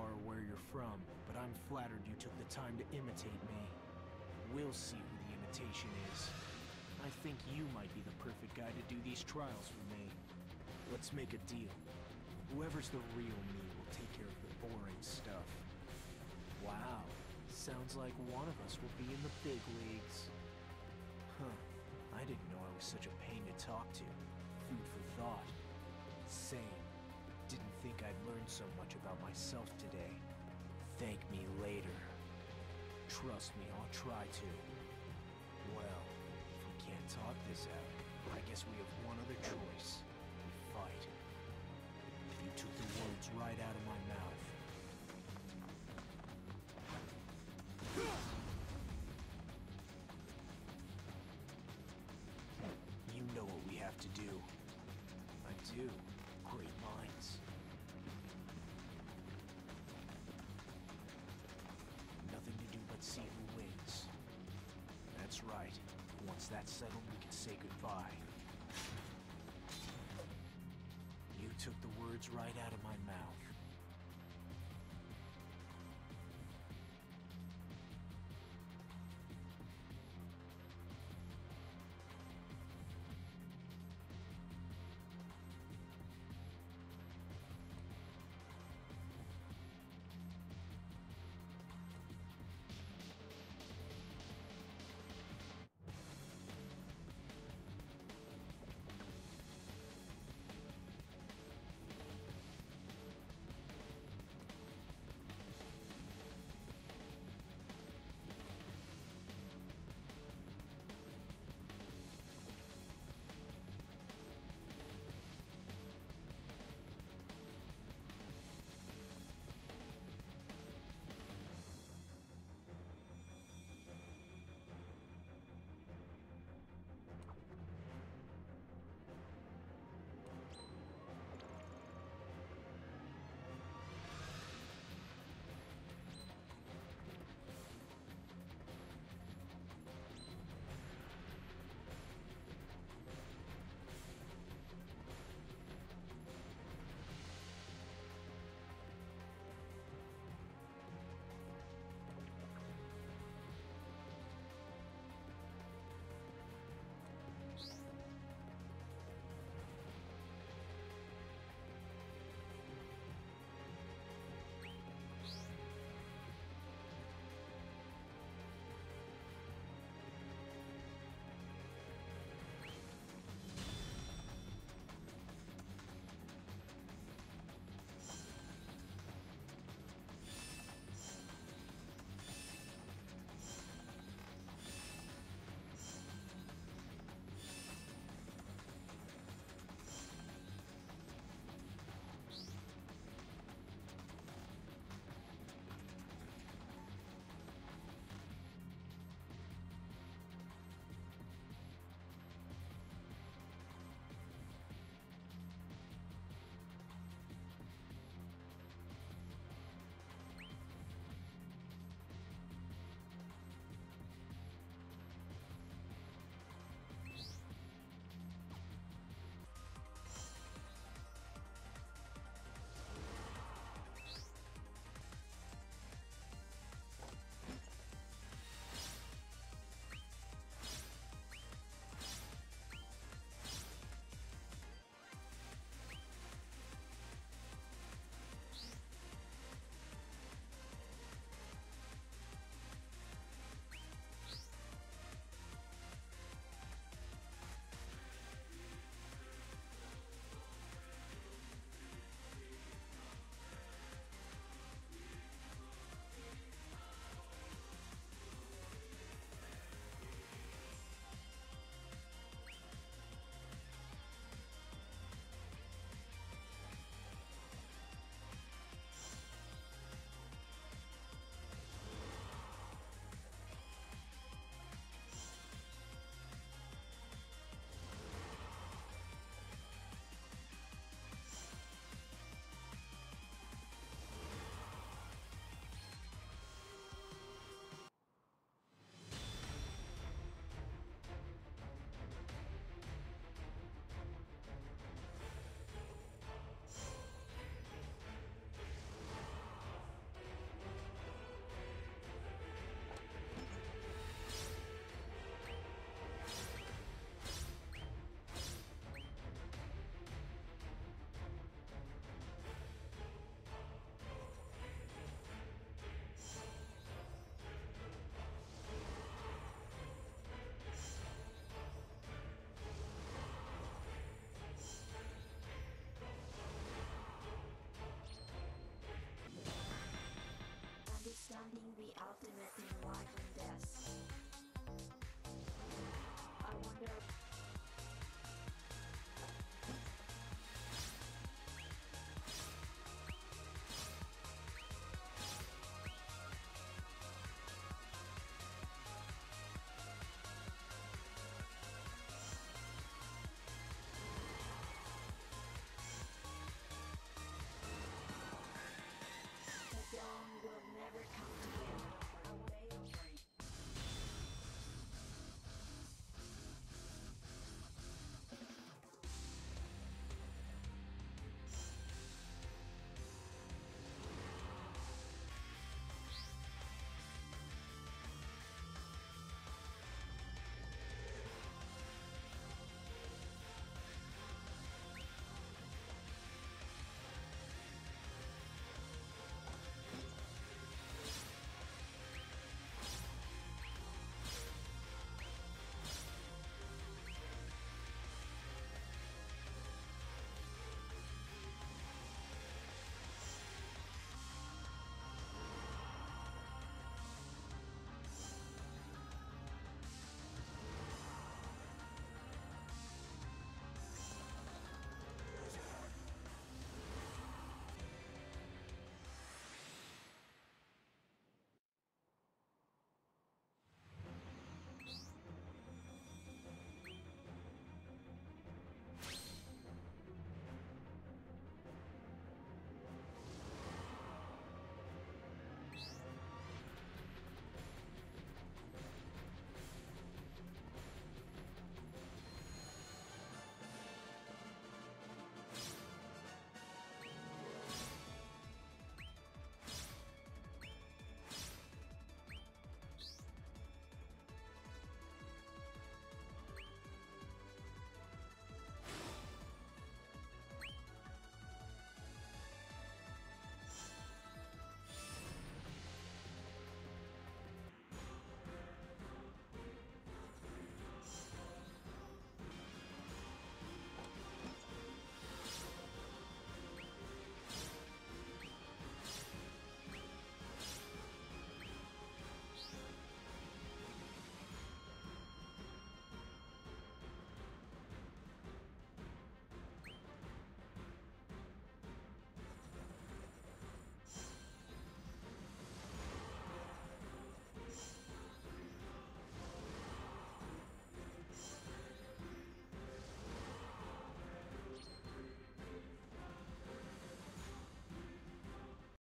are or where you're from, but I'm flattered you took the time to imitate me. We'll see who the imitation is. I think you might be the perfect guy to do these trials for me. Let's make a deal. Whoever's the real me will take care of the boring stuff. Wow, sounds like one of us will be in the big leagues. Huh, I didn't know I was such a pain to talk to. Food for thought. Same. Didn't think I'd learn so much about myself today. Thank me later. Trust me, I'll try to. Well, if we can't talk this out, I guess we have one other choice. We fight. You took the words That's settled, we can say goodbye. You took the words right out of my mouth.